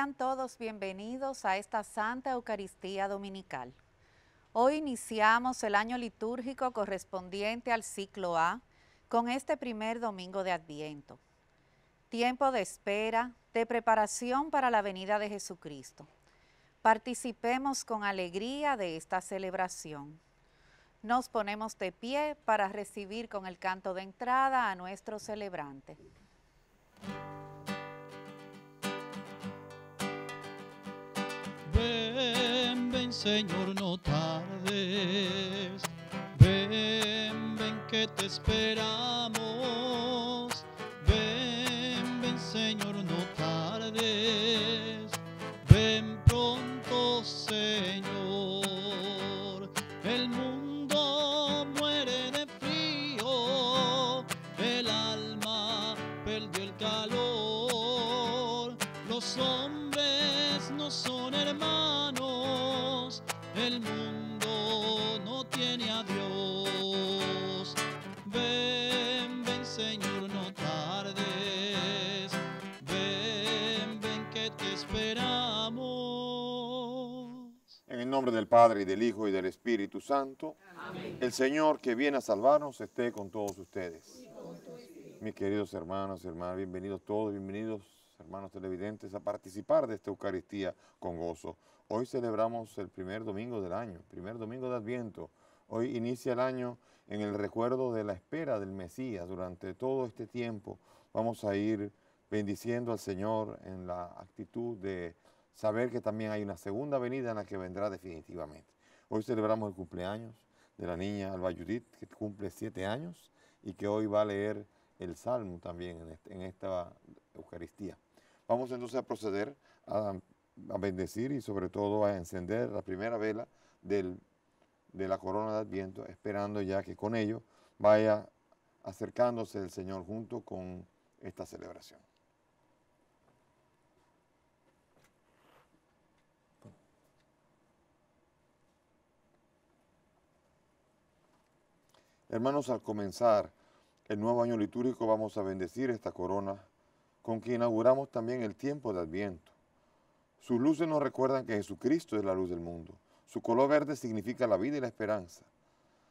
Sean todos bienvenidos a esta Santa Eucaristía Dominical. Hoy iniciamos el año litúrgico correspondiente al ciclo A con este primer domingo de Adviento. Tiempo de espera, de preparación para la venida de Jesucristo. Participemos con alegría de esta celebración. Nos ponemos de pie para recibir con el canto de entrada a nuestro celebrante. Ven, ven Señor, no tardes. Ven, ven que te esperamos. Ven, ven Señor, no tardes. Ven pronto Señor. Nombre del Padre y del Hijo y del Espíritu Santo, el Señor que viene a salvarnos esté con todos ustedes. Mis queridos hermanos hermanas, bienvenidos todos, bienvenidos hermanos televidentes a participar de esta Eucaristía con gozo. Hoy celebramos el primer domingo del año, primer domingo de Adviento. Hoy inicia el año en el recuerdo de la espera del Mesías. Durante todo este tiempo vamos a ir bendiciendo al Señor en la actitud de saber que también hay una segunda venida en la que vendrá definitivamente. Hoy celebramos el cumpleaños de la niña Alba Judith, que cumple siete años y que hoy va a leer el Salmo también en, esta Eucaristía. Vamos entonces a proceder a, a bendecir y sobre todo a encender la primera vela del- de la corona de Adviento, esperando ya que con ello vaya acercándose el Señor junto con esta celebración. Hermanos, al comenzar el nuevo año litúrgico vamos a bendecir esta corona con que inauguramos también el tiempo de Adviento. Sus luces nos recuerdan que Jesucristo es la luz del mundo. Su color verde significa la vida y la esperanza.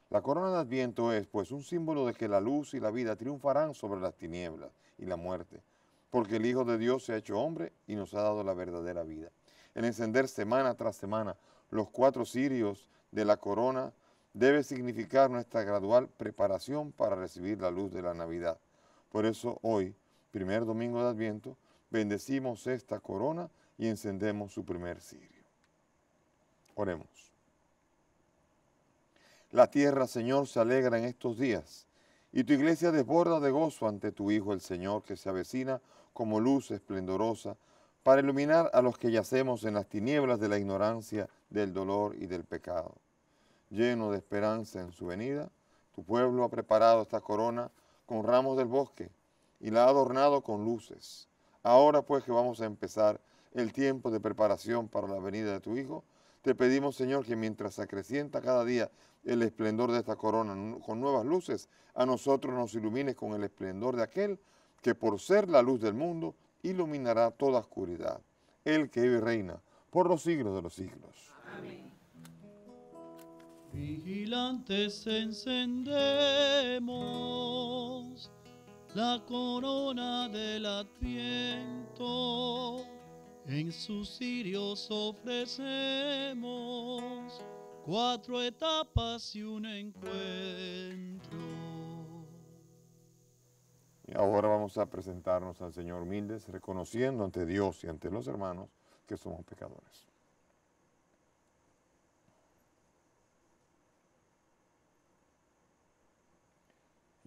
La corona de Adviento es, pues, un símbolo de que la luz y la vida triunfarán sobre las tinieblas y la muerte, porque el Hijo de Dios se ha hecho hombre y nos ha dado la verdadera vida. El encender semana tras semana los cuatro cirios de la corona debe significar nuestra gradual preparación para recibir la luz de la Navidad. Por eso hoy, primer domingo de Adviento, bendecimos esta corona y encendemos su primer cirio. Oremos. La tierra, Señor, se alegra en estos días, y tu iglesia desborda de gozo ante tu Hijo el Señor, que se avecina como luz esplendorosa para iluminar a los que yacemos en las tinieblas de la ignorancia, del dolor y del pecado. Lleno de esperanza en su venida, tu pueblo ha preparado esta corona con ramos del bosque y la ha adornado con luces. Ahora pues que vamos a empezar el tiempo de preparación para la venida de tu Hijo, te pedimos, Señor, que mientras se acrecienta cada día el esplendor de esta corona con nuevas luces, a nosotros nos ilumines con el esplendor de aquel que por ser la luz del mundo iluminará toda oscuridad. Él que vive y reina por los siglos de los siglos. Vigilantes encendemos la corona del adviento. En sus cirios ofrecemos cuatro etapas y un encuentro. Y ahora vamos a presentarnos al Señor humildes, reconociendo ante Dios y ante los hermanos que somos pecadores.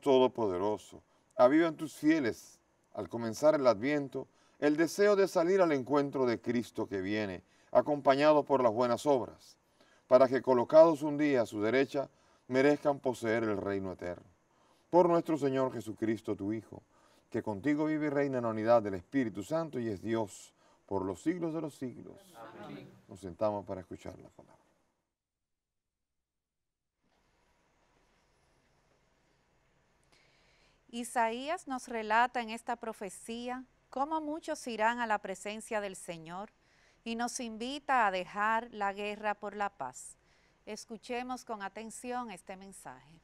Dios Todopoderoso, aviva en tus fieles, al comenzar el adviento, el deseo de salir al encuentro de Cristo que viene, acompañado por las buenas obras, para que colocados un día a su derecha, merezcan poseer el reino eterno. Por nuestro Señor Jesucristo, tu Hijo, que contigo vive y reina en la unidad del Espíritu Santo y es Dios por los siglos de los siglos. Nos sentamos para escuchar la palabra. Isaías nos relata en esta profecía cómo muchos irán a la presencia del Señor y nos invita a dejar la guerra por la paz. Escuchemos con atención este mensaje.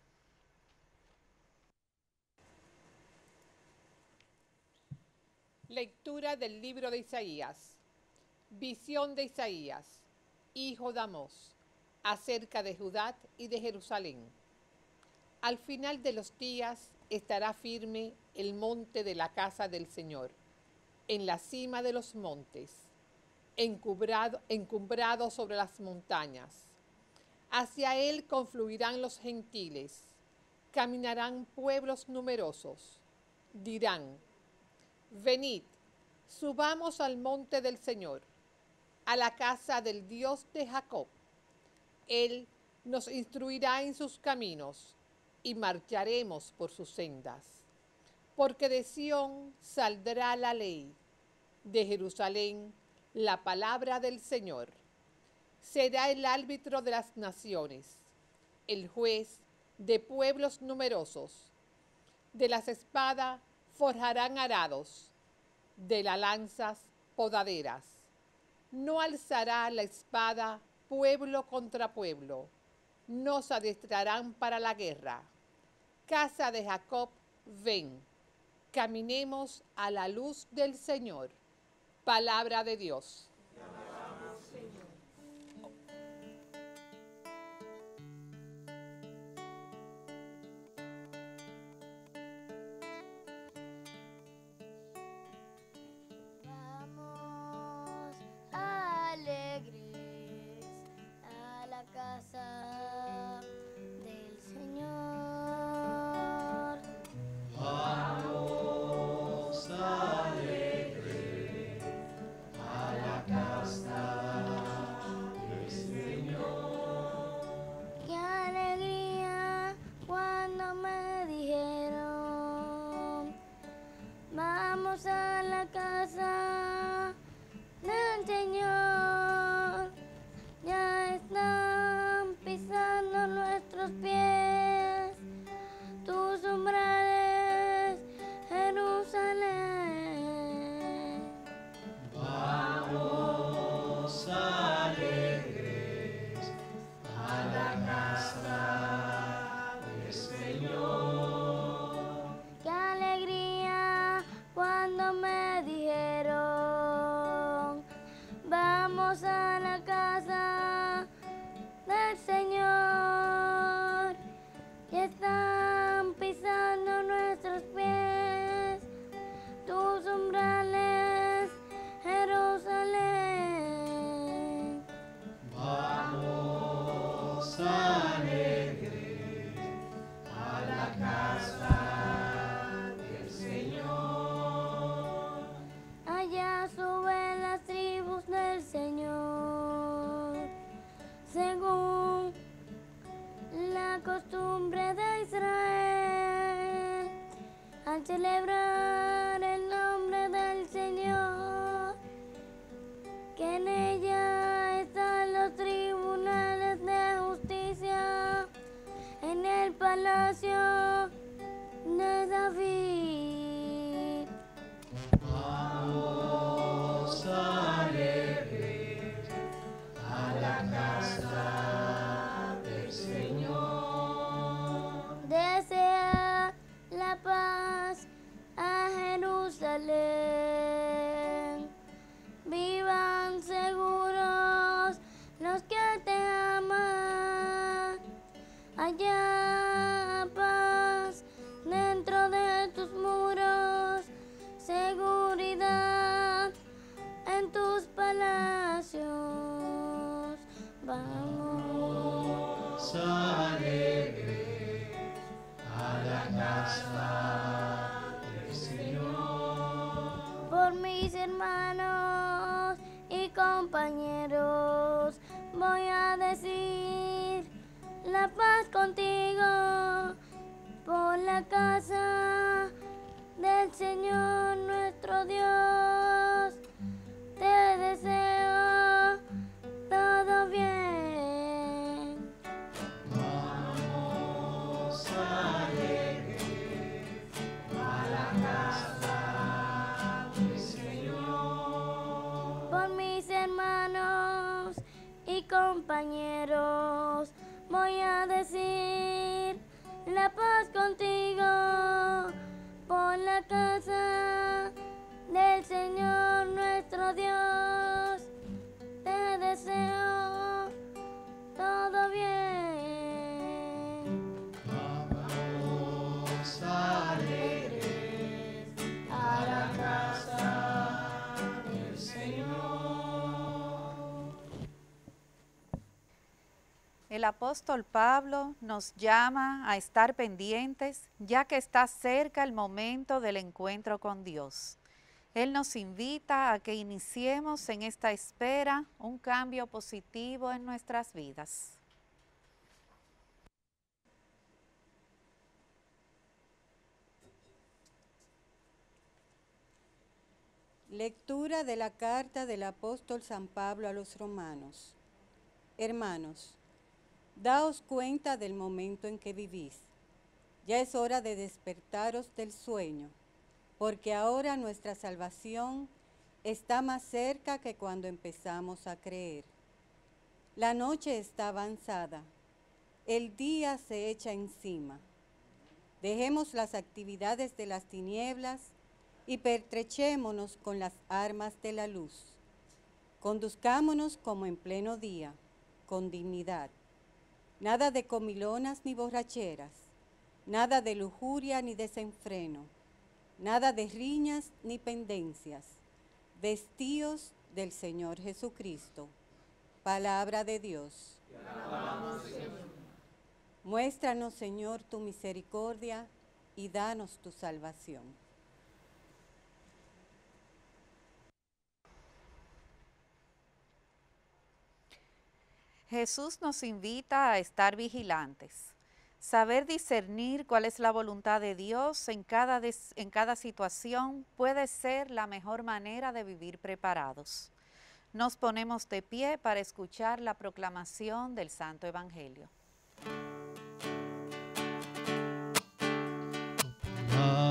Lectura del libro de Isaías. Visión de Isaías, hijo de Amós, acerca de Judá y de Jerusalén. Al final de los días estará firme el monte de la casa del Señor, en la cima de los montes, encumbrado, encumbrado sobre las montañas. Hacia él confluirán los gentiles, caminarán pueblos numerosos. Dirán, venid, subamos al monte del Señor, a la casa del Dios de Jacob. Él nos instruirá en sus caminos y marcharemos por sus sendas. Porque de Sión saldrá la ley, de Jerusalén la palabra del Señor. Será el árbitro de las naciones, el juez de pueblos numerosos. De las espadas forjarán arados, de las lanzas podaderas. No alzará la espada pueblo contra pueblo, no se adestrarán para la guerra. Casa de Jacob, ven, caminemos a la luz del Señor. Palabra de Dios. Casa apóstol Pablo nos llama a estar pendientes ya que está cerca el momento del encuentro con Dios. Él nos invita a que iniciemos en esta espera un cambio positivo en nuestras vidas. Lectura de la carta del apóstol San Pablo a los romanos. Hermanos, daos cuenta del momento en que vivís. Ya es hora de despertaros del sueño, porque ahora nuestra salvación está más cerca que cuando empezamos a creer. La noche está avanzada, el día se echa encima. Dejemos las actividades de las tinieblas y pertrechémonos con las armas de la luz. Conduzcámonos como en pleno día, con dignidad. Nada de comilonas ni borracheras, nada de lujuria ni desenfreno, nada de riñas ni pendencias. Vestíos del Señor Jesucristo. Palabra de Dios. Muéstranos, Señor, tu misericordia y danos tu salvación. Jesús nos invita a estar vigilantes, saber discernir cuál es la voluntad de Dios en cada, en cada situación puede ser la mejor manera de vivir preparados. Nos ponemos de pie para escuchar la proclamación del Santo Evangelio.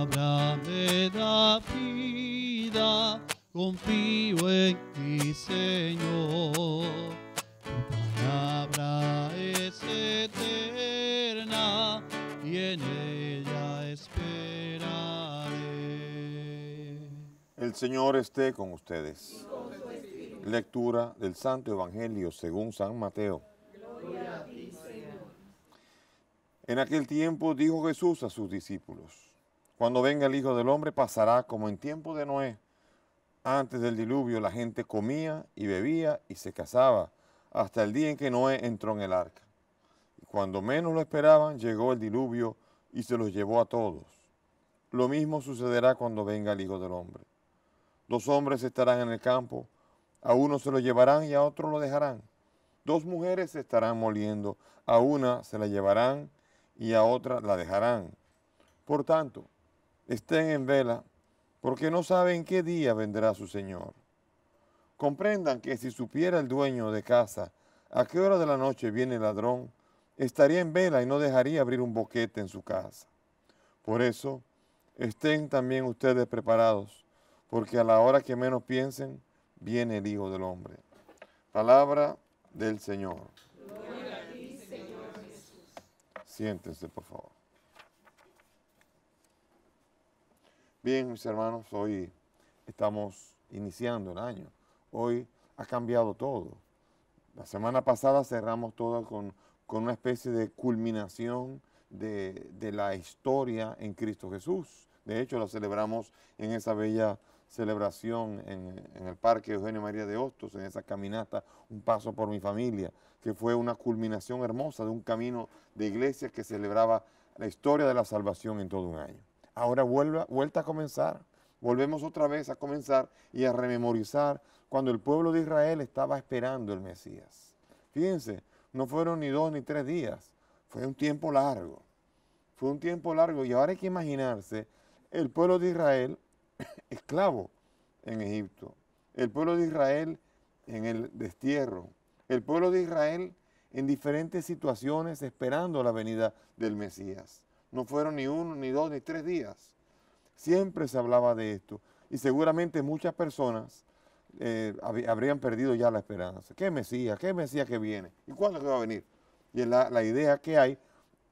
palabra vida, confío en ti, Señor. Señor esté con ustedes. Lectura del Santo Evangelio según San Mateo. En aquel tiempo dijo Jesús a sus discípulos, cuando venga el Hijo del Hombre pasará como en tiempo de Noé. Antes del diluvio la gente comía y bebía y se casaba hasta el día en que Noé entró en el arca. Y cuando menos lo esperaban llegó el diluvio y se los llevó a todos. Lo mismo sucederá cuando venga el Hijo del Hombre. Dos hombres estarán en el campo, a uno se lo llevarán y a otro lo dejarán. Dos mujeres estarán moliendo, a una se la llevarán y a otra la dejarán. Por tanto, estén en vela, porque no saben qué día vendrá su Señor. Comprendan que si supiera el dueño de casa a qué hora de la noche viene el ladrón, estaría en vela y no dejaría abrir un boquete en su casa. Por eso, estén también ustedes preparados, porque a la hora que menos piensen, viene el Hijo del Hombre. Palabra del Señor. Siéntense, por favor. Bien, mis hermanos, hoy estamos iniciando el año. Hoy ha cambiado todo. La semana pasada cerramos todo con, con una especie de culminación de, de la historia en Cristo Jesús. De hecho, lo celebramos en esa bella celebración en, el Parque Eugenio María de Hostos, en esa caminata, un paso por mi familia, que fue una culminación hermosa de un camino de iglesia que celebraba la historia de la salvación en todo un año. Ahora vuelve, vuelta a comenzar, volvemos otra vez a comenzar y a rememorizar cuando el pueblo de Israel estaba esperando el Mesías. Fíjense, no fueron ni dos ni tres días, fue un tiempo largo, fue un tiempo largo y ahora hay que imaginarse el pueblo de Israel esclavo en Egipto, el pueblo de Israel en el destierro, el pueblo de Israel en diferentes situaciones esperando la venida del Mesías. No fueron ni uno, ni dos, ni tres días. Siempre se hablaba de esto y seguramente muchas personas eh, habrían perdido ya la esperanza. ¿Qué Mesías? ¿Qué Mesías que viene? ¿Y cuándo que va a venir? Y la, la idea que hay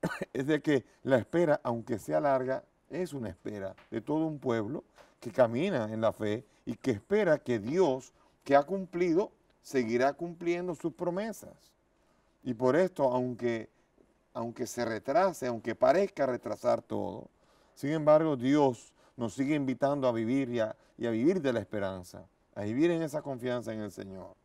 es de que la espera, aunque sea larga, es una espera de todo un pueblo que camina en la fe y que espera que Dios, que ha cumplido, seguirá cumpliendo sus promesas. Y por esto, aunque, aunque se retrase, aunque parezca retrasar todo, sin embargo Dios nos sigue invitando a vivir y y a vivir de la esperanza, a vivir en esa confianza en el Señor,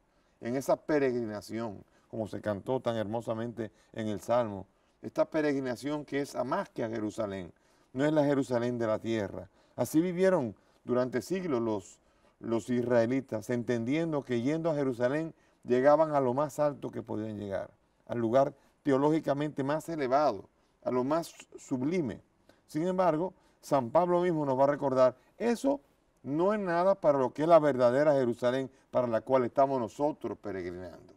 en esa peregrinación, como se cantó tan hermosamente en el Salmo, esta peregrinación que es a más que a Jerusalén, no es la Jerusalén de la tierra. Así vivieron durante siglos los, los israelitas, entendiendo que yendo a Jerusalén llegaban a lo más alto que podían llegar, al lugar teológicamente más elevado, a lo más sublime. Sin embargo, San Pablo mismo nos va a recordar, eso no es nada para lo que es la verdadera Jerusalén para la cual estamos nosotros peregrinando.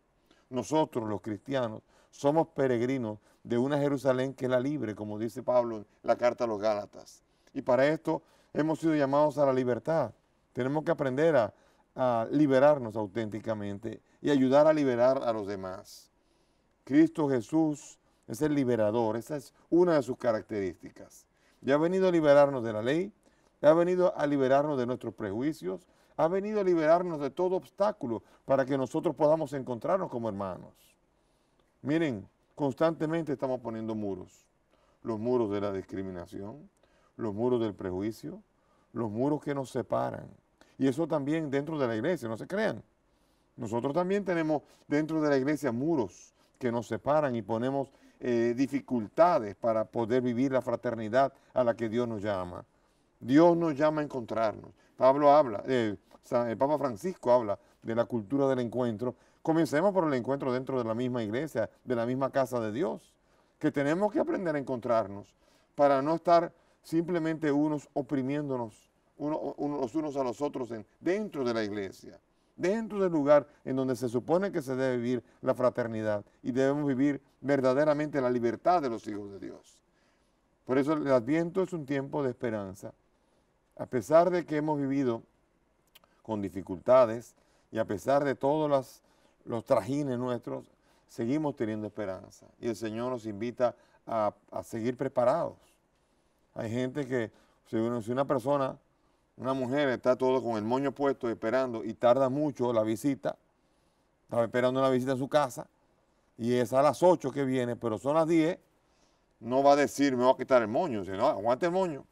Nosotros los cristianos somos peregrinos de una Jerusalén que es la libre, como dice Pablo en la carta a los Gálatas. Y para esto hemos sido llamados a la libertad. Tenemos que aprender a, liberarnos auténticamente y ayudar a liberar a los demás. Cristo Jesús es el liberador, esa es una de sus características. Ya ha venido a liberarnos de la ley, ha venido a liberarnos de nuestros prejuicios, ha venido a liberarnos de todo obstáculo para que nosotros podamos encontrarnos como hermanos. Miren, constantemente estamos poniendo muros. Los muros de la discriminación, los muros del prejuicio, los muros que nos separan. Y eso también dentro de la iglesia, no se crean. Nosotros también tenemos dentro de la iglesia muros que nos separan y ponemos eh, dificultades para poder vivir la fraternidad a la que Dios nos llama. Dios nos llama a encontrarnos. Pablo habla, eh, el Papa Francisco habla de la cultura del encuentro. Comencemos por el encuentro dentro de la misma iglesia, de la misma casa de Dios, que tenemos que aprender a encontrarnos para no estar simplemente unos oprimiéndonos los unos a los otros dentro de la iglesia, dentro del lugar en donde se supone que se debe vivir la fraternidad y debemos vivir verdaderamente la libertad de los hijos de Dios. Por eso el Adviento es un tiempo de esperanza. A pesar de que hemos vivido con dificultades y a pesar de todos los, los trajines nuestros, seguimos teniendo esperanza. Y el Señor nos invita a seguir preparados hay gente que, si una persona, una mujer está todo con el moño puesto esperando y tarda mucho la visita, estaba esperando la visita en su casa y es a las 8 que viene, pero son las 10, no va a decir me voy a quitar el moño, sino aguante el moño,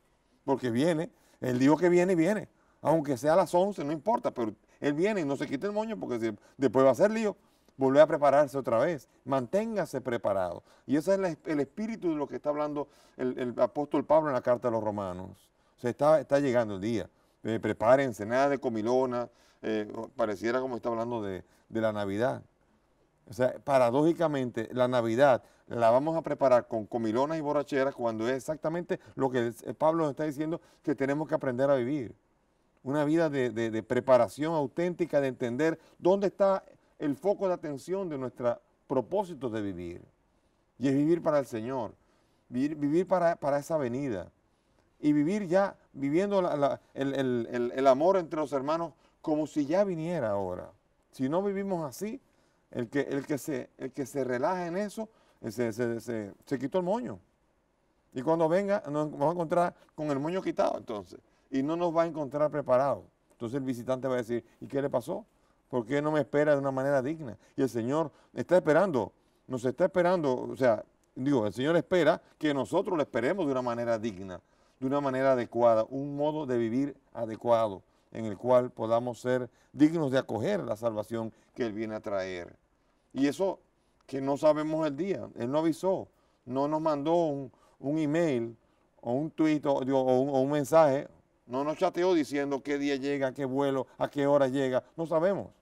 porque viene, él dijo que viene viene, aunque sea a las 11, no importa, pero él viene y no se quita el moño porque después va a ser lío volver a prepararse otra vez. Manténgase preparado. Y ese es el, espíritu de lo que está hablando el, apóstol Pablo en la carta a los romanos. O sea, está, está llegando el día. Eh, prepárense, nada de comilona. Eh, pareciera como está hablando de, de la Navidad. O sea, paradójicamente, la Navidad la vamos a preparar con comilonas y borracheras cuando es exactamente lo que Pablo nos está diciendo que tenemos que aprender a vivir. Una vida de preparación auténtica, de entender dónde está el foco de atención de nuestro propósito de vivir. Y es vivir para el Señor, vivir, para, esa venida. Y vivir ya, viviendo el, amor entre los hermanos como si ya viniera ahora. Si no vivimos así, el que, el que, se, el que se relaja en eso, se, se, quitó el moño. Y cuando venga, nos vamos a encontrar con el moño quitado entonces. Y no nos va a encontrar preparados. Entonces el visitante va a decir, ¿y qué le pasó? ¿Por qué no me espera de una manera digna? Y el Señor está esperando, nos está esperando, o sea, digo, el Señor espera que nosotros lo esperemos de una manera digna, de una manera adecuada, un modo de vivir adecuado, en el cual podamos ser dignos de acoger la salvación que Él viene a traer. Y eso que no sabemos el día, Él no avisó, no nos mandó un, email o un tweet o un, o un mensaje, no nos chateó diciendo qué día llega, qué vuelo, a qué hora llega, no sabemos.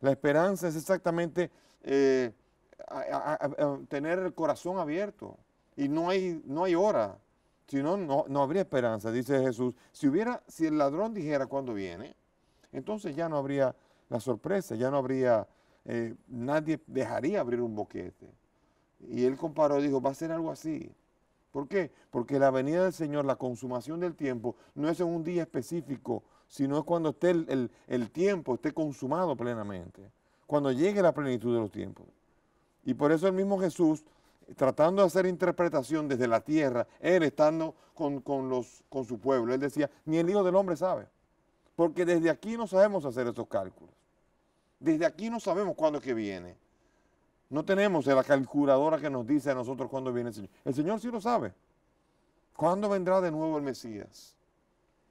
La esperanza es exactamente eh, tener el corazón abierto y no hay, no hay hora, si no, no habría esperanza, dice Jesús. Si hubiera, si el ladrón dijera cuándo viene, entonces ya no habría la sorpresa, ya no habría, eh, nadie dejaría abrir un boquete. Y él comparó, dijo, va a ser algo así. ¿Por qué? Porque la venida del Señor, la consumación del tiempo, no es en un día específico, sino es cuando esté el, tiempo, esté consumado plenamente, cuando llegue la plenitud de los tiempos. Y por eso el mismo Jesús, tratando de hacer interpretación desde la tierra, él estando con, con los, con su pueblo, él decía, ni el Hijo del Hombre sabe, porque desde aquí no sabemos hacer esos cálculos. Desde aquí no sabemos cuándo es que viene. No tenemos la calculadora que nos dice a nosotros cuándo viene el Señor. El Señor sí lo sabe. ¿Cuándo vendrá de nuevo el Mesías?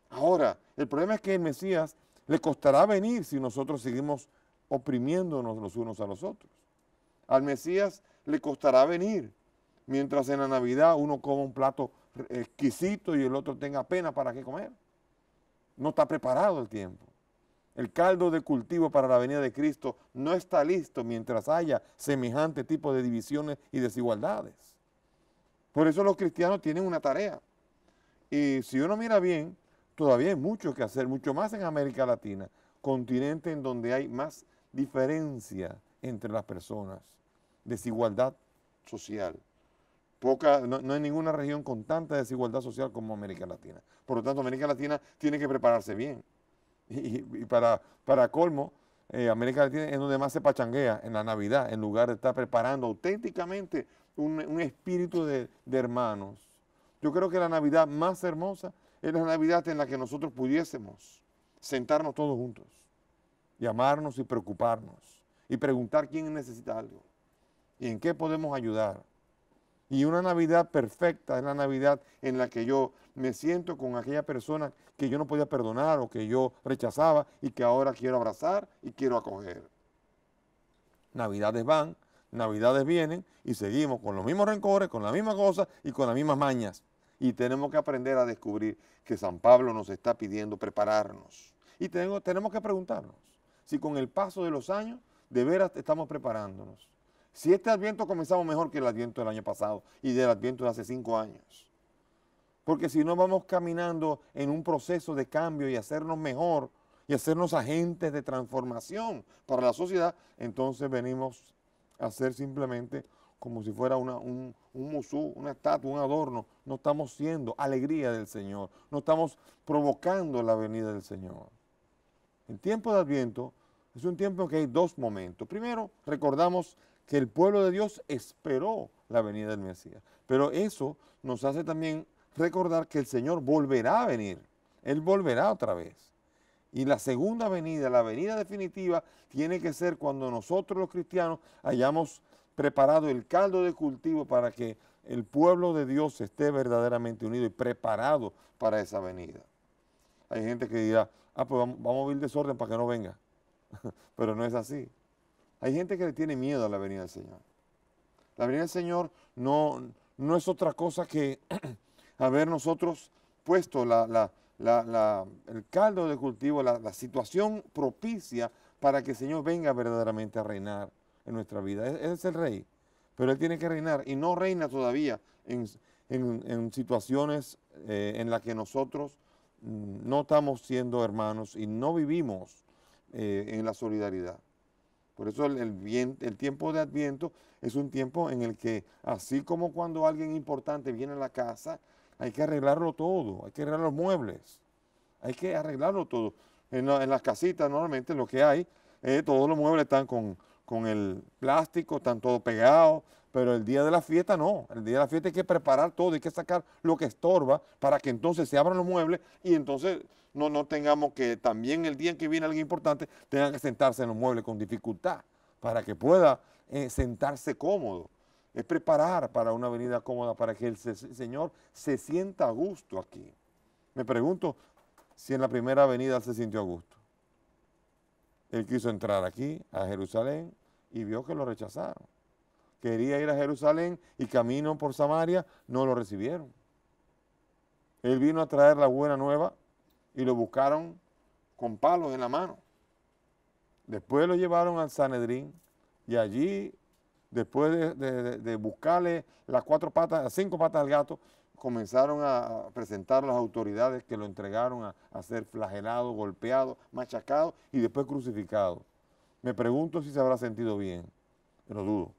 Ahora, el problema es que el Mesías le costará venir si nosotros seguimos oprimiéndonos los unos a los otros. Al Mesías le costará venir, mientras en la Navidad uno coma un plato exquisito y el otro tenga pena para qué comer. No está preparado el tiempo. El caldo de cultivo para la venida de Cristo no está listo mientras haya semejante tipo de divisiones y desigualdades. Por eso los cristianos tienen una tarea. Y si uno mira bien, todavía hay mucho que hacer, mucho más en América Latina, continente en donde hay más diferencia entre las personas, desigualdad social. Poca, no, hay ninguna región con tanta desigualdad social como América Latina. Por lo tanto, América Latina tiene que prepararse bien. Y, y para, para colmo, eh, América Latina es donde más se pachanguea en la Navidad, en lugar de estar preparando auténticamente un, un espíritu de, de hermanos. Yo creo que la Navidad más hermosa es la Navidad en la que nosotros pudiésemos sentarnos todos juntos y amarnos y preocuparnos y preguntar quién necesita algo y en qué podemos ayudar. Y una Navidad perfecta es la Navidad en la que yo me siento con aquella persona que yo no podía perdonar o que yo rechazaba y que ahora quiero abrazar y quiero acoger. Navidades van, Navidades vienen y seguimos con los mismos rencores, con las mismas cosas y con las mismas mañas. Y tenemos que aprender a descubrir que San Pablo nos está pidiendo prepararnos. Y tengo- tenemos que preguntarnos si con el paso de los años de veras estamos preparándonos. Si este adviento comenzamos mejor que el adviento del año pasado y del adviento de hace cinco años. Porque si no vamos caminando en un proceso de cambio y hacernos mejor y hacernos agentes de transformación para la sociedad, entonces venimos a ser simplemente como si fuera una, un, un musú, una estatua, un adorno. No estamos siendo alegría del Señor, no estamos provocando la venida del Señor. El tiempo de Adviento es un tiempo en que hay dos momentos. Primero, recordamos que el pueblo de Dios esperó la venida del Mesías, pero eso nos hace también recordar que el Señor volverá a venir, Él volverá otra vez. Y la segunda venida, la venida definitiva, tiene que ser cuando nosotros los cristianos hayamos preparado el caldo de cultivo para que el pueblo de Dios esté verdaderamente unido y preparado para esa venida. Hay gente que dirá, ah, pues vamos, a vivir desorden para que no venga. Pero no es así. Hay gente que le tiene miedo a la venida del Señor. La venida del Señor no, no es otra cosa que haber nosotros puesto el caldo de cultivo, la situación propicia para que el Señor venga verdaderamente a reinar en nuestra vida. Él, Él es el rey, pero Él tiene que reinar y no reina todavía en, situaciones eh, en las que nosotros mm, no estamos siendo hermanos y no vivimos eh, en la solidaridad. Por eso el, tiempo de Adviento es un tiempo en el que, así como cuando alguien importante viene a la casa, hay que arreglarlo todo, hay que arreglar los muebles, hay que arreglarlo todo. En las casitas normalmente lo que hay, eh, todos los muebles están con, con el plástico, están todos pegados, pero el día de la fiesta no, el día de la fiesta hay que preparar todo, hay que sacar lo que estorba para que entonces se abran los muebles y entonces no, no tengamos que también el día en que viene alguien importante tenga que sentarse en los muebles con dificultad para que pueda eh, sentarse cómodo. Es preparar para una venida cómoda para que el se- Señor se sienta a gusto aquí. Me pregunto, si en la primera venida se sintió a gusto. Él quiso entrar aquí, a Jerusalén, y vio que lo rechazaron. Quería ir a Jerusalén y camino por Samaria, no lo recibieron. Él vino a traer la buena nueva y lo buscaron con palos en la mano. Después lo llevaron al Sanedrín y allí, después de, buscarle las cuatro patas, las cinco patas al gato, comenzaron a presentar las autoridades que lo entregaron a, ser flagelado, golpeado, machacado y después crucificado. Me pregunto si se habrá sentido bien, pero dudo.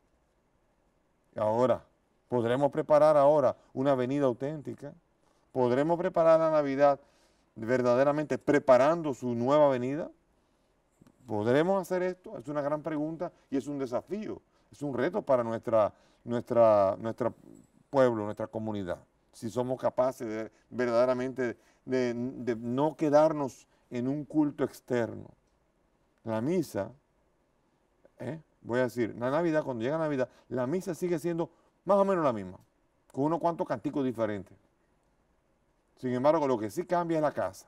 Ahora, ¿podremos preparar ahora una venida auténtica? ¿Podremos preparar la Navidad verdaderamente preparando su nueva venida? ¿Podremos hacer esto? Es una gran pregunta y es un desafío, es un reto para nuestra, nuestra, nuestro pueblo, nuestra comunidad. Si somos capaces de, verdaderamente de, no quedarnos en un culto externo. La misa, ¿eh? voy a decir, la Navidad, cuando llega Navidad, la misa sigue siendo más o menos la misma, con unos cuantos canticos diferentes. Sin embargo, lo que sí cambia es la casa,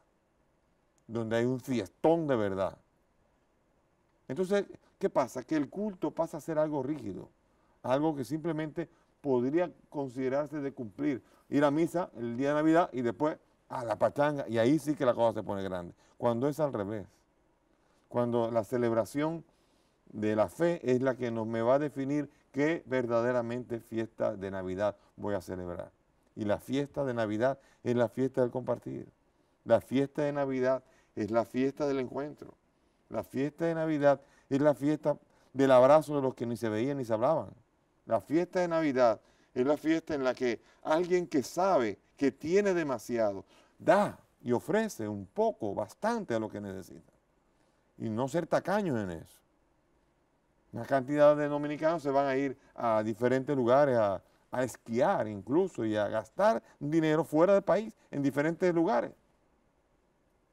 donde hay un fiestón de verdad. Entonces, ¿qué pasa? Que el culto pasa a ser algo rígido, algo que simplemente podría considerarse de cumplir. Ir a misa el día de Navidad y después a la pachanga, y ahí sí que la cosa se pone grande. Cuando es al revés, cuando la celebración de la fe es la que nos me va a definir qué verdaderamente fiesta de Navidad voy a celebrar. Y la fiesta de Navidad es la fiesta del compartir. La fiesta de Navidad es la fiesta del encuentro. La fiesta de Navidad es la fiesta del abrazo de los que ni se veían ni se hablaban. La fiesta de Navidad es la fiesta en la que alguien que sabe que tiene demasiado, da y ofrece un poco, bastante a lo que necesita. Y no ser tacaños en eso. Una cantidad de dominicanos se van a ir a diferentes lugares a, a esquiar incluso y a gastar dinero fuera del país, en diferentes lugares.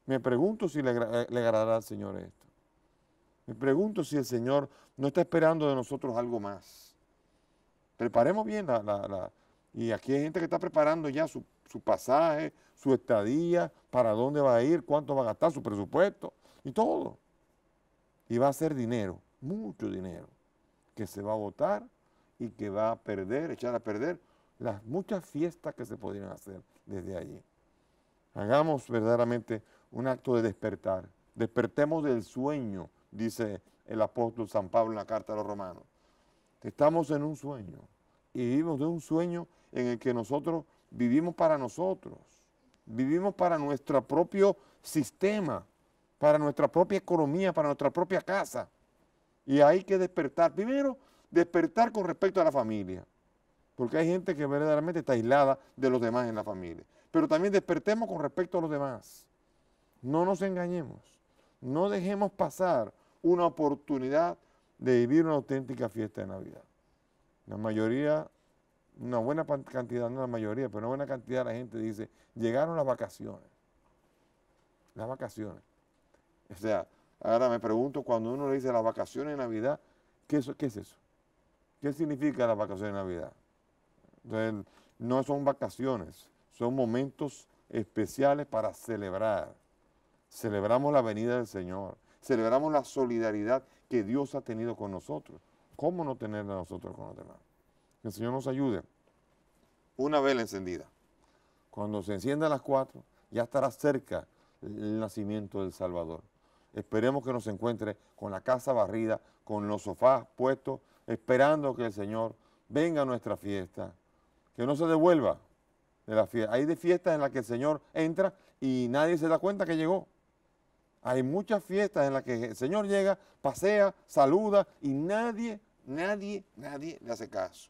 Me pregunto si le, le agradará al Señor esto. Me pregunto si el Señor no está esperando de nosotros algo más. Preparemos bien la, la- la- Y aquí hay gente que está preparando ya su, su pasaje, su estadía, para dónde va a ir, cuánto va a gastar, su presupuesto y todo. Y va a ser dinero, mucho dinero, que se va a botar y que va a perder, echar a perder las muchas fiestas que se podrían hacer desde allí. Hagamos verdaderamente un acto de despertar. Despertemos del sueño, dice el apóstol San Pablo en la carta a los romanos. Estamos en un sueño y vivimos de un sueño en el que nosotros vivimos para nosotros, vivimos para nuestro propio sistema, para nuestra propia economía, para nuestra propia casa. Y hay que despertar. Primero, despertar con respecto a la familia, porque hay gente que verdaderamente está aislada de los demás en la familia. Pero también despertemos con respecto a los demás. No nos engañemos. No dejemos pasar una oportunidad de vivir una auténtica fiesta de Navidad. La mayoría, una buena cantidad, no la mayoría, pero una buena cantidad de la gente dice, llegaron las vacaciones. Las vacaciones. O sea, ahora me pregunto cuando uno le dice las vacaciones de Navidad, ¿qué, eso- qué es eso? ¿Qué significa las vacaciones de Navidad? Entonces, no son vacaciones, son momentos especiales para celebrar. Celebramos la venida del Señor, celebramos la solidaridad que Dios ha tenido con nosotros. ¿Cómo no tenerla nosotros con los demás? Que el Señor nos ayude. Una vela encendida. Cuando se encienda a las cuatro, ya estará cerca el nacimiento del Salvador. Esperemos que nos encuentre con la casa barrida, con los sofás puestos, esperando que el Señor venga a nuestra fiesta, que no se devuelva de la fiesta. Hay de fiestas en las que el Señor entra y nadie se da cuenta que llegó. Hay muchas fiestas en las que el Señor llega, pasea, saluda y nadie, nadie, nadie le hace caso.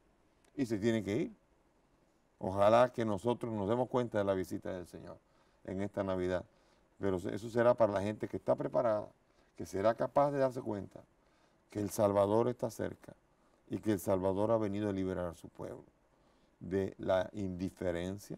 Y se tiene que ir. Ojalá que nosotros nos demos cuenta de la visita del Señor en esta Navidad. Pero eso será para la gente que está preparada, que será capaz de darse cuenta que el Salvador está cerca y que el Salvador ha venido a liberar a su pueblo de la indiferencia,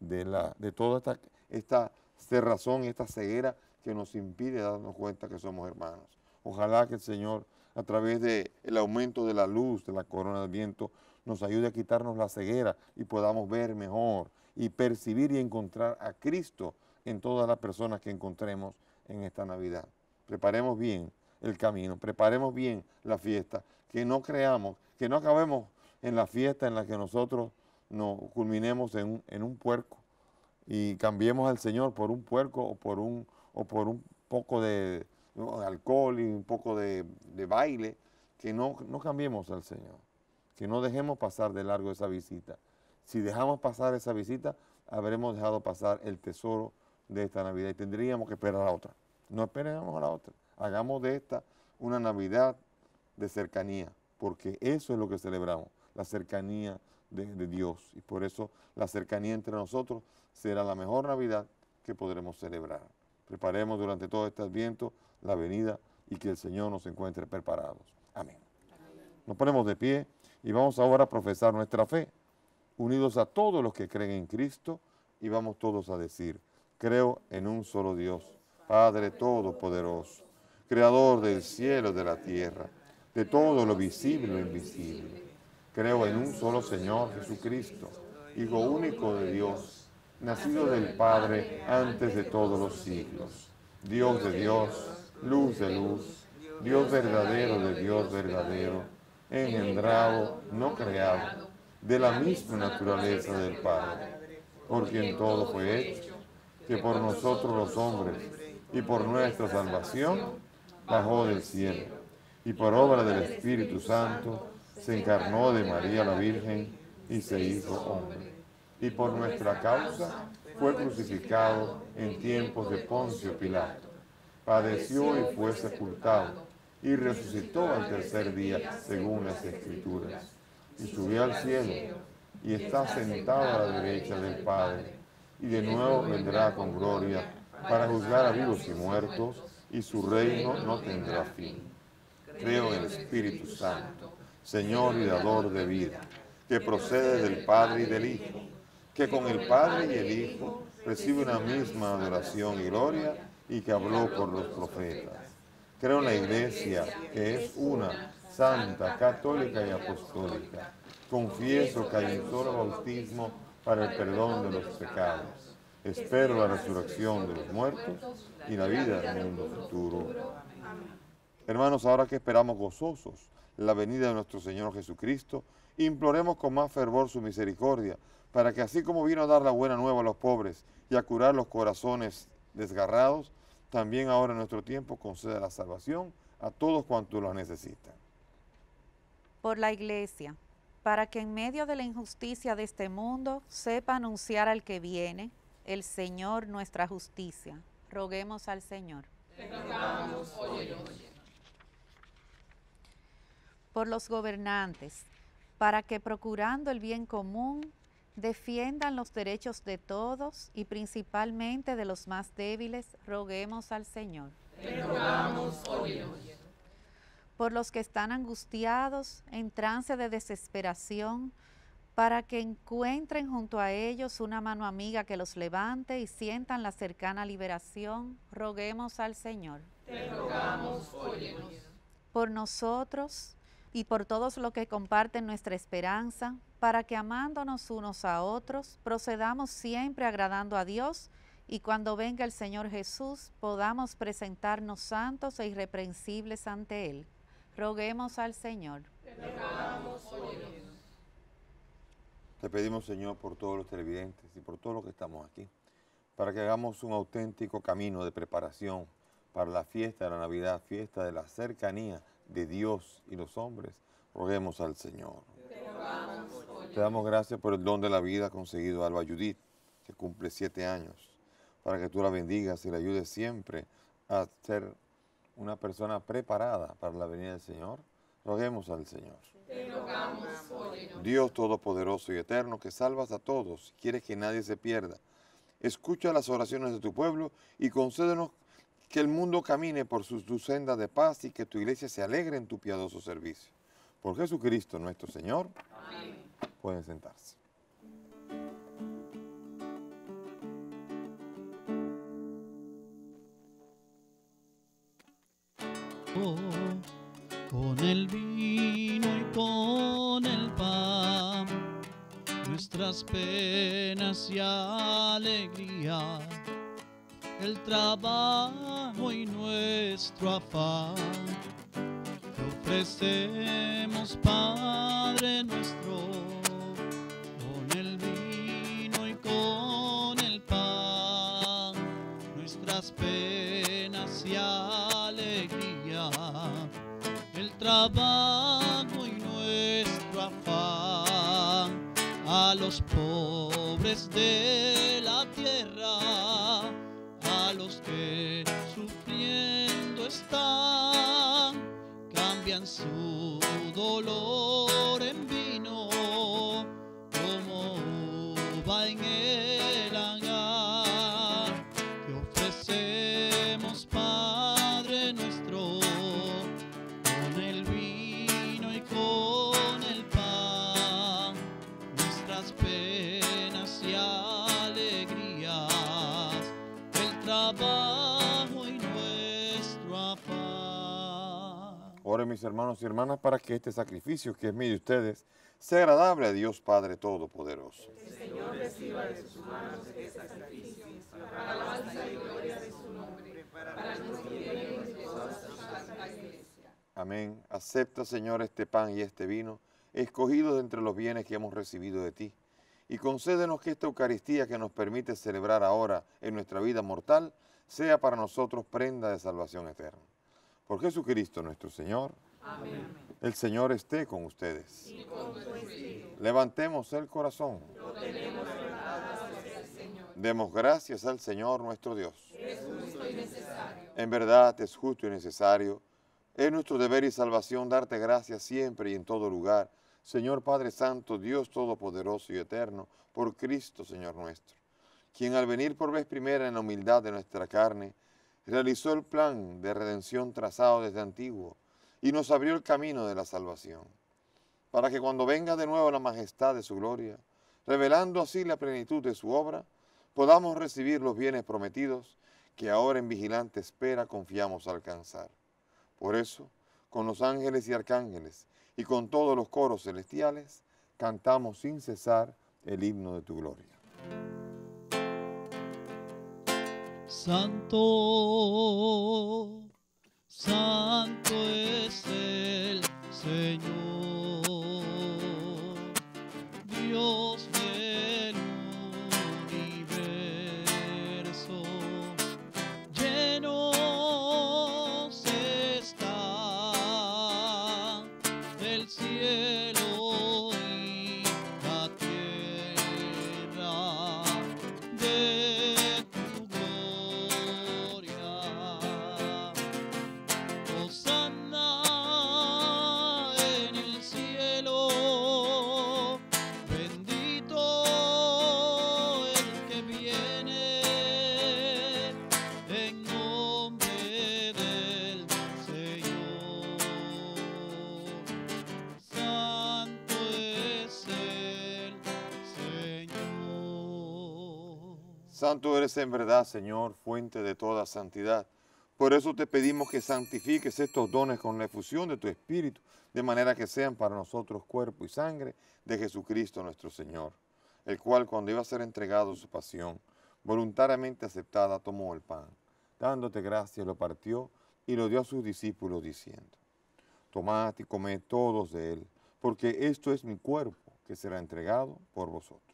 de, la, de toda esta, esta cerrazón, esta ceguera que nos impide darnos cuenta que somos hermanos. Ojalá que el Señor, a través del aumento de la luz, de la corona del viento, nos ayude a quitarnos la ceguera y podamos ver mejor y percibir y encontrar a Cristo en todas las personas que encontremos en esta Navidad. Preparemos bien el camino, preparemos bien la fiesta, que no creamos, que no acabemos en la fiesta en la que nosotros nos culminemos en un, en un puerco y cambiemos al Señor por un puerco o por un, o por un poco de, alcohol y un poco de, baile, que no, cambiemos al Señor, que no dejemos pasar de largo esa visita. Si dejamos pasar esa visita, habremos dejado pasar el tesoro de esta Navidad y tendríamos que esperar a la otra. No esperemos a la otra. Hagamos de esta una Navidad de cercanía, porque eso es lo que celebramos, la cercanía de Dios. Y por eso la cercanía entre nosotros será la mejor Navidad que podremos celebrar. Preparemos durante todo este adviento la venida y que el Señor nos encuentre preparados. Amén. Nos ponemos de pie y vamos ahora a profesar nuestra fe, unidos a todos los que creen en Cristo y vamos todos a decir, creo en un solo Dios, Padre Todopoderoso, Creador del cielo y de la tierra, de todo lo visible e invisible. Creo en un solo Señor Jesucristo, Hijo único de Dios, nacido del Padre antes de todos los siglos, Dios de Dios, luz de luz, Dios verdadero de Dios verdadero, engendrado, no creado, de la misma naturaleza del Padre, por quien todo fue hecho, que por nosotros los hombres y por nuestra salvación bajó del cielo, y por obra del Espíritu Santo se encarnó de María la Virgen y se hizo hombre. Y por nuestra causa fue crucificado en tiempos de Poncio Pilato. Padeció y fue sepultado, y resucitó al tercer día, según las Escrituras. Y subió al cielo, y está sentado a la derecha del Padre, y de nuevo vendrá con gloria para juzgar a vivos y muertos, y su reino no tendrá fin. Creo en el Espíritu Santo, Señor y dador de vida, que procede del Padre y del Hijo, que con el Padre y el Hijo recibe una misma adoración y gloria, y que habló por los profetas. Creo en la Iglesia, que es una, santa, católica y apostólica. Confieso que un solo bautismo para el perdón de los pecados. Espero la resurrección de los muertos y la vida del mundo futuro. Hermanos, ahora que esperamos gozosos la venida de nuestro Señor Jesucristo, imploremos con más fervor su misericordia, para que así como vino a dar la buena nueva a los pobres y a curar los corazones desgarrados, también ahora en nuestro tiempo conceda la salvación a todos cuantos la necesitan. por la iglesia, para que en medio de la injusticia de este mundo sepa anunciar al que viene, el Señor nuestra justicia. Roguemos al Señor. Por los gobernantes, para que procurando el bien común, defiendan los derechos de todos y principalmente de los más débiles, roguemos al Señor. por los que están angustiados en trance de desesperación, para que encuentren junto a ellos una mano amiga que los levante y sientan la cercana liberación, roguemos al Señor. Por nosotros y por todos los que comparten nuestra esperanza, para que amándonos unos a otros, procedamos siempre agradando a Dios y cuando venga el Señor Jesús podamos presentarnos santos e irreprensibles ante Él. Roguemos al Señor. Te pedimos, Señor, por todos los televidentes y por todos los que estamos aquí, para que hagamos un auténtico camino de preparación para la fiesta de la Navidad, fiesta de la cercanía de Dios y los hombres. Roguemos al Señor. Te damos gracias por el don de la vida conseguido a Alba Judith, que cumple siete años, para que tú la bendigas y la ayudes siempre a ser una persona preparada para la venida del Señor. Roguemos al Señor. Dios Todopoderoso y Eterno, que salvas a todos, quieres que nadie se pierda. Escucha las oraciones de tu pueblo y concédenos que el mundo camine por sus tu senda de paz y que tu iglesia se alegre en tu piadoso servicio. Por Jesucristo nuestro Señor. Pueden sentarse. con el vino y con el pan, nuestras penas y alegría, el trabajo y nuestro afán. Te ofrecemos, Padre nuestro, nuestras penas y alegría, el trabajo y nuestro afán, a los pobres de la tierra, a los que sufriendo están, cambian su dolor mis hermanos y hermanas para que este sacrificio que es mío de ustedes sea agradable a Dios Padre Todopoderoso. Amén. Acepta, Señor, este pan y este vino, escogidos de entre los bienes que hemos recibido de ti. Y concédenos que esta Eucaristía que nos permite celebrar ahora en nuestra vida mortal sea para nosotros prenda de salvación eterna. Por Jesucristo nuestro Señor. Amén. El Señor esté con ustedes. Levantemos el corazón. Demos gracias al Señor nuestro Dios. En verdad es justo y necesario. Es nuestro deber y salvación darte gracias siempre y en todo lugar, Señor Padre Santo, Dios Todopoderoso y Eterno, por Cristo, Señor nuestro, quien al venir por vez primera en la humildad de nuestra carne, realizó el plan de redención trazado desde antiguo y nos abrió el camino de la salvación, para que cuando venga de nuevo la majestad de su gloria, revelando así la plenitud de su obra, podamos recibir los bienes prometidos que ahora en vigilante espera confiamos alcanzar. Por eso, con los ángeles y arcángeles y con todos los coros celestiales, cantamos sin cesar el himno de tu gloria. Santo, santo es el Señor, Dios Santo eres en verdad, Señor, fuente de toda santidad. Por eso te pedimos que santifiques estos dones con la efusión de tu Espíritu, de manera que sean para nosotros cuerpo y sangre de Jesucristo nuestro Señor, el cual cuando iba a ser entregado su pasión, voluntariamente aceptada, tomó el pan, dándote gracias, lo partió y lo dio a sus discípulos diciendo, tomad y comed todos de él, porque esto es mi cuerpo que será entregado por vosotros.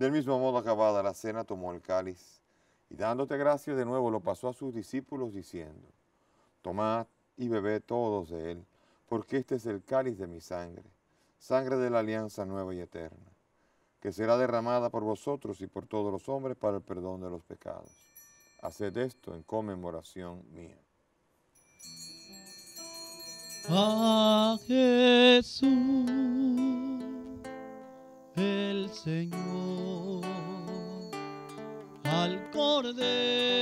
Del mismo modo, acabada la cena, tomó el cáliz y dándote gracias de nuevo lo pasó a sus discípulos diciendo, tomad y bebed todos de él, porque este es el cáliz de mi sangre, sangre de la alianza nueva y eterna, que será derramada por vosotros y por todos los hombres para el perdón de los pecados. Haced esto en conmemoración mía. Jesús el Señor, al Cordero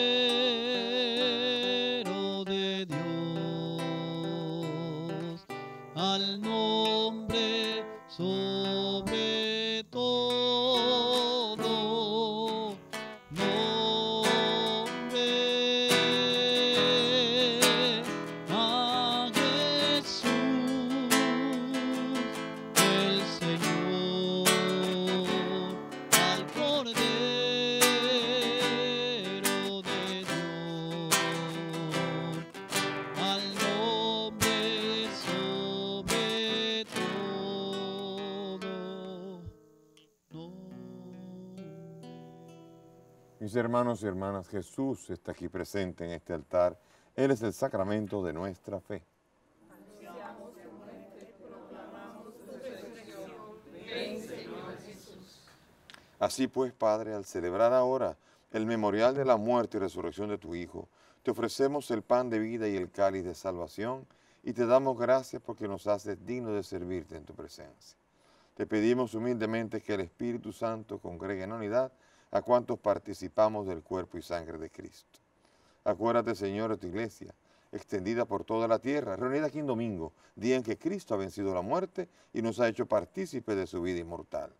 Mis hermanos y hermanas, Jesús está aquí presente en este altar. Él es el sacramento de nuestra fe. Así pues, Padre, al celebrar ahora el memorial de la muerte y resurrección de tu Hijo, te ofrecemos el pan de vida y el cáliz de salvación y te damos gracias porque nos haces dignos de servirte en tu presencia. Te pedimos humildemente que el Espíritu Santo congregue en unidad a cuantos participamos del cuerpo y sangre de Cristo. Acuérdate, Señor, de tu iglesia, extendida por toda la tierra, reunida aquí en domingo, día en que Cristo ha vencido la muerte y nos ha hecho partícipes de su vida inmortal.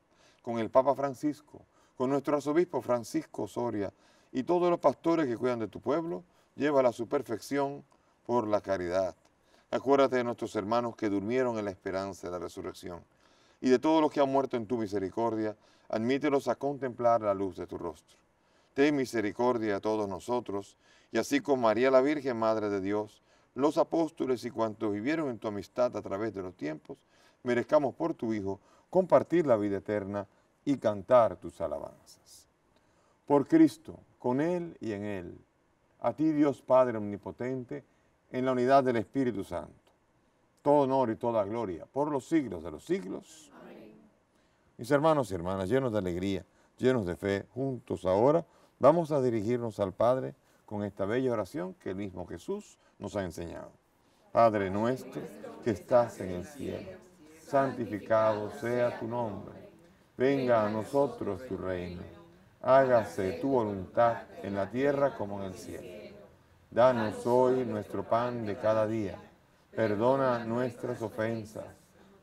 Con el Papa Francisco, con nuestro arzobispo Francisco Soria y todos los pastores que cuidan de tu pueblo, llévala a su perfección por la caridad. Acuérdate de nuestros hermanos que durmieron en la esperanza de la resurrección y de todos los que han muerto en tu misericordia, admítelos a contemplar la luz de tu rostro. Ten misericordia a todos nosotros, y así con María la Virgen, Madre de Dios, los apóstoles y cuantos vivieron en tu amistad a través de los tiempos, merezcamos por tu Hijo compartir la vida eterna y cantar tus alabanzas. Por Cristo, con Él y en Él, a ti Dios Padre Omnipotente, en la unidad del Espíritu Santo, todo honor y toda gloria por los siglos de los siglos. Mis hermanos y hermanas, llenos de alegría, llenos de fe, juntos ahora, vamos a dirigirnos al Padre con esta bella oración que el mismo Jesús nos ha enseñado. Padre nuestro que estás en el cielo, santificado sea tu nombre. Venga a nosotros tu reino. Hágase tu voluntad en la tierra como en el cielo. Danos hoy nuestro pan de cada día. Perdona nuestras ofensas,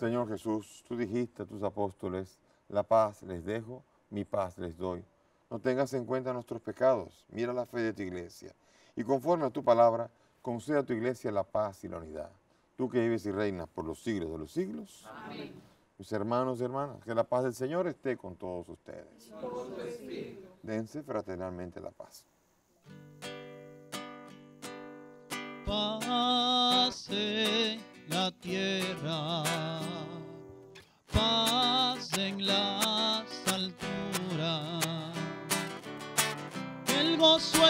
Señor Jesús, tú dijiste a tus apóstoles, la paz les dejo, mi paz les doy. No tengas en cuenta nuestros pecados, mira la fe de tu iglesia. Y conforme a tu palabra, conceda a tu iglesia la paz y la unidad. Tú que vives y reinas por los siglos de los siglos. Amén. Mis hermanos y hermanas, que la paz del Señor esté con todos ustedes. Dense fraternalmente la paz. Pase la tierra, paz en las alturas, el gozo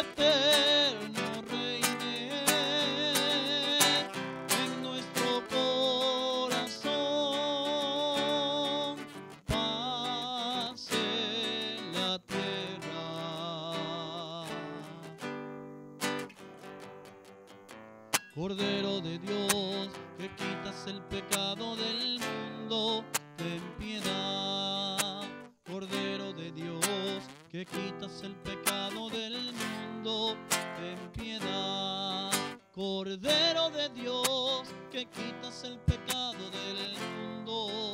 que quitas el pecado del mundo, ten piedad. Cordero de Dios, que quitas el pecado del mundo,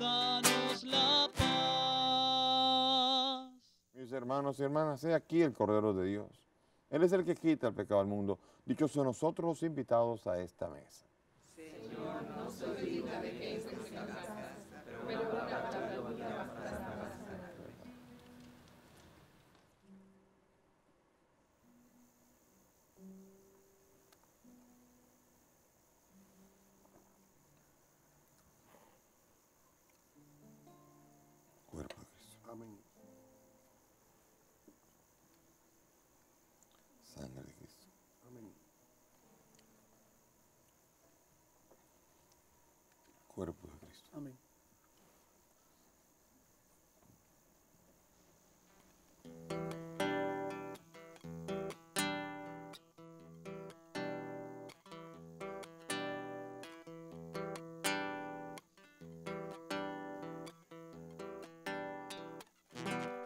danos la paz. Mis hermanos y hermanas, he aquí el Cordero de Dios. Él es el que quita el pecado del mundo. Dichosos nosotros los invitados a esta mesa. Cuerpo Amén.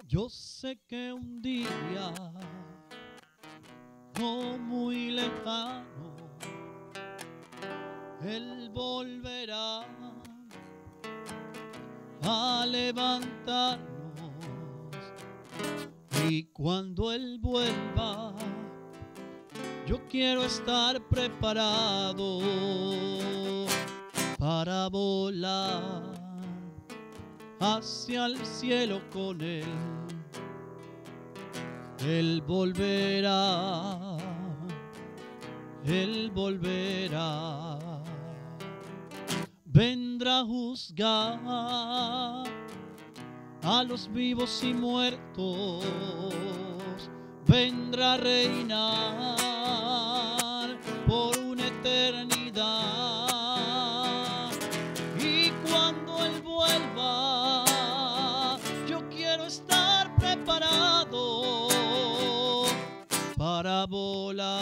Yo sé que un día, no muy lejano, Él volverá a levantarnos y cuando Él vuelva, yo quiero estar preparado para volar hacia el cielo con Él. Él volverá, Él volverá, vendrá a juzgar a los vivos y muertos, vendrá a reinar por una eternidad. Y cuando Él vuelva, yo quiero estar preparado para volar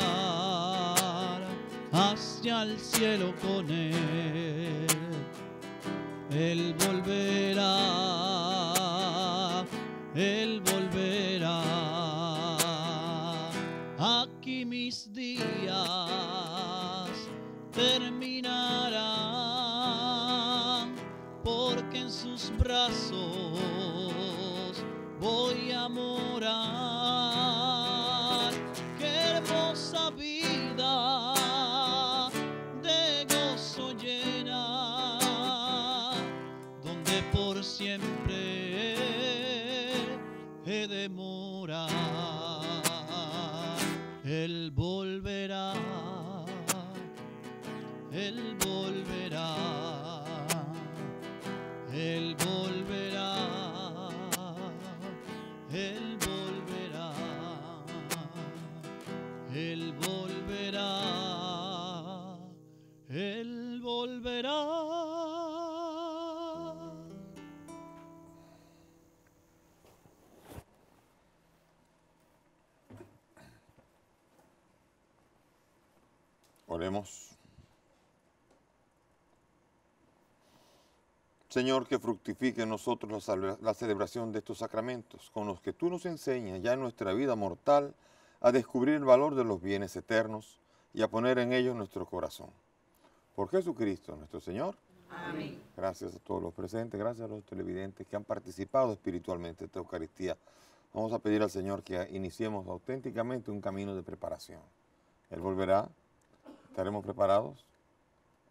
hacia el cielo con Él. Él volverá, Él volverá. Aquí mis días terminarán, porque en sus brazos voy a morar. Él volverá, Él volverá, Él volverá, Él volverá, Él volverá. Oremos. Señor, que fructifique en nosotros la, celebración de estos sacramentos, con los que tú nos enseñas ya en nuestra vida mortal a descubrir el valor de los bienes eternos y a poner en ellos nuestro corazón. Por Jesucristo nuestro Señor. Amén. Gracias a todos los presentes, gracias a los televidentes que han participado espiritualmente en esta Eucaristía. Vamos a pedir al Señor que iniciemos auténticamente un camino de preparación. Él volverá, estaremos preparados.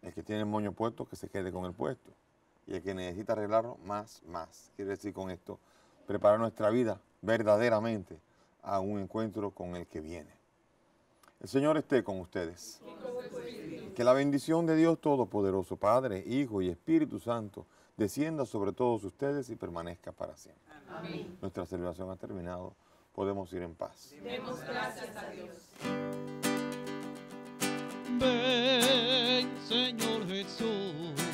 El que tiene el moño puesto, que se quede con el puesto. Y el que necesita arreglarlo, más, más. Quiere decir con esto, preparar nuestra vida verdaderamente a un encuentro con el que viene. El Señor esté con ustedes. Que la bendición de Dios Todopoderoso, Padre, Hijo y Espíritu Santo, descienda sobre todos ustedes y permanezca para siempre. Nuestra celebración ha terminado. Podemos ir en paz. Ven, Señor Jesús, ven y sálvanos. Ven, Señor Jesús,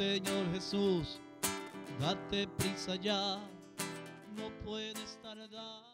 Señor Jesús, date prisa ya, no puedes tardar.